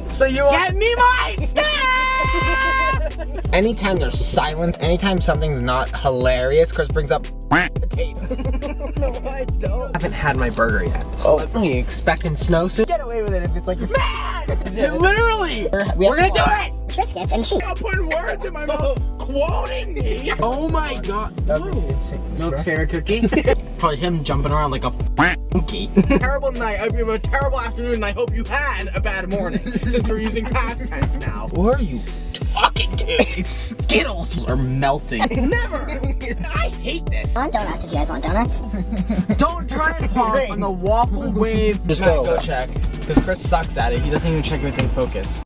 so you Get me my snack! Anytime there's silence, anytime something's not hilarious, Chris brings up potatoes. no, I don't. I haven't had my burger yet. So oh. are you expecting snow soon? Get away with it if it's like, man! Literally! We're, we are going to do it! Triscuits and cheese. Stop putting words in my mouth, quoting me. Oh my god. Milk's favorite cookie. Probably him jumping around like a monkey. terrible night. I hope you have a terrible afternoon, and I hope you had a bad morning, since we're using past tense now. Who are you talking to? It's Skittles are melting. Never. I hate this. I want donuts if you guys want donuts. Don't try and hop on the waffle wave. Just go, go check. Because Chris sucks at it. He doesn't even check if it's in focus.